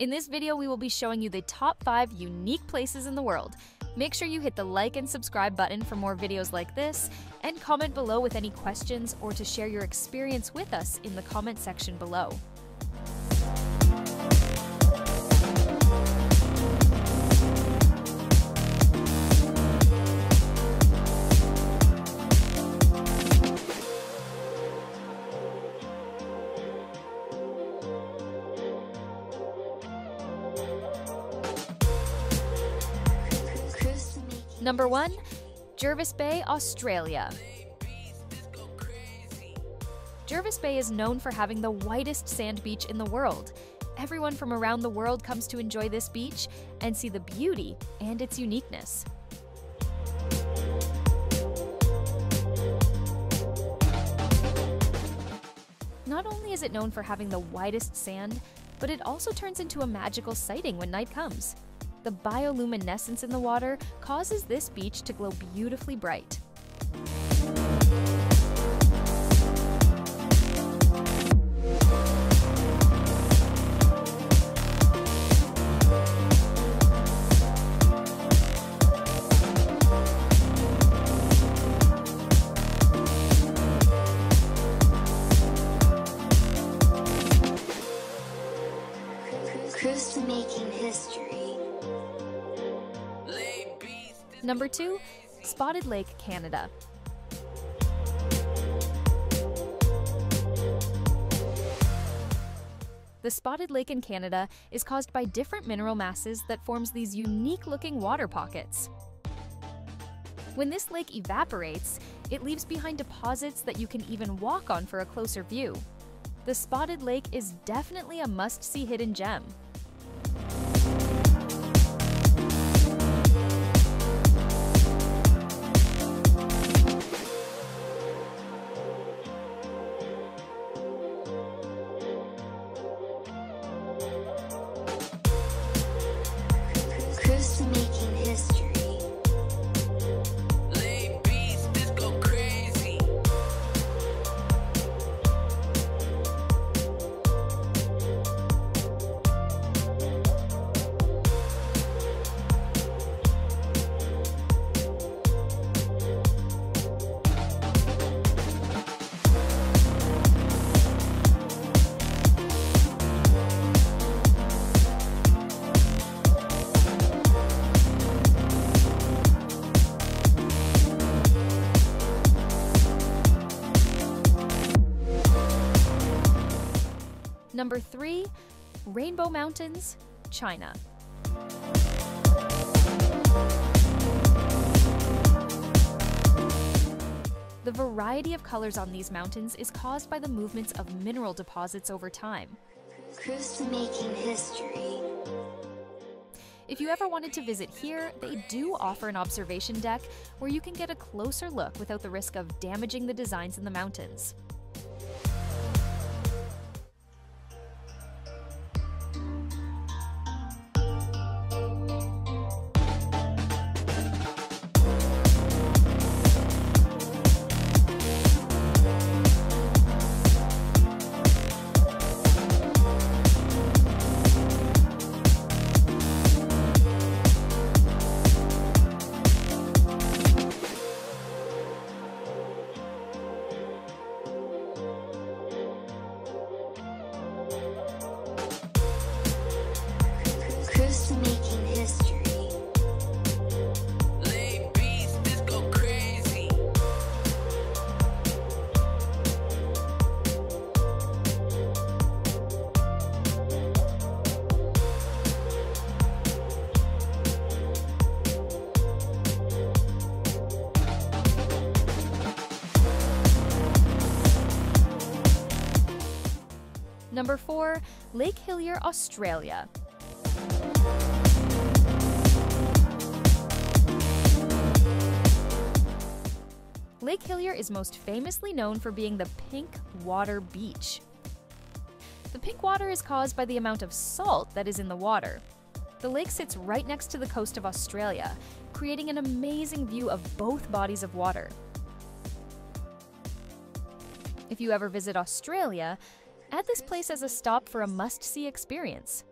In this video, we will be showing you the top 5 unique places in the world. Make sure you hit the like and subscribe button for more videos like this, and comment below with any questions or to share your experience with us in the comment section below. Number 1. Jervis Bay, Australia. Jervis Bay is known for having the whitest sand beach in the world. Everyone from around the world comes to enjoy this beach and see the beauty and its uniqueness. Not only is it known for having the whitest sand, but it also turns into a magical sighting when night comes. The bioluminescence in the water causes this beach to glow beautifully bright. Number 2. Spotted Lake, Canada. The spotted lake in Canada is caused by different mineral masses that forms these unique looking water pockets. When this lake evaporates, it leaves behind deposits that you can even walk on for a closer view. The spotted lake is definitely a must-see hidden gem. Number 3. Rainbow Mountains, China. The variety of colors on these mountains is caused by the movements of mineral deposits over time. Cruise making history. If you ever wanted to visit here, they do offer an observation deck where you can get a closer look without the risk of damaging the designs in the mountains. Number 4. Lake Hillier, Australia. Lake Hillier is most famously known for being the pink water beach. The pink water is caused by the amount of salt that is in the water. The lake sits right next to the coast of Australia, creating an amazing view of both bodies of water. If you ever visit Australia, add this place as a stop for a must see experience.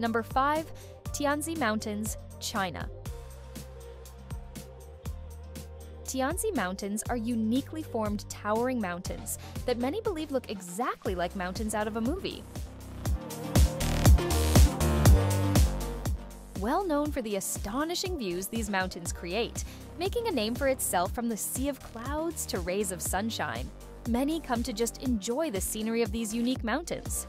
Number 5. Tianzi Mountains, China. Tianzi Mountains are uniquely formed towering mountains that many believe look exactly like mountains out of a movie. Well known for the astonishing views these mountains create, making a name for itself from the sea of clouds to rays of sunshine. Many come to just enjoy the scenery of these unique mountains.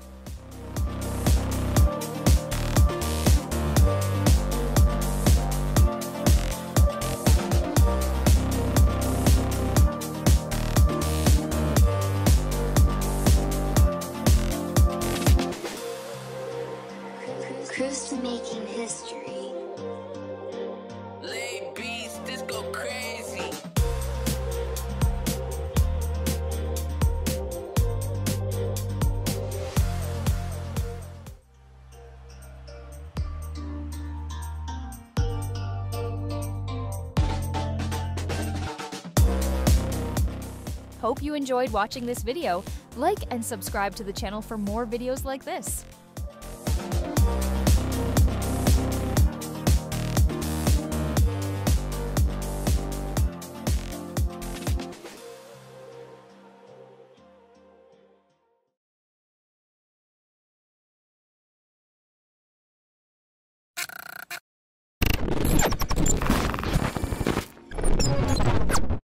Hope you enjoyed watching this video. Like and subscribe to the channel for more videos like this.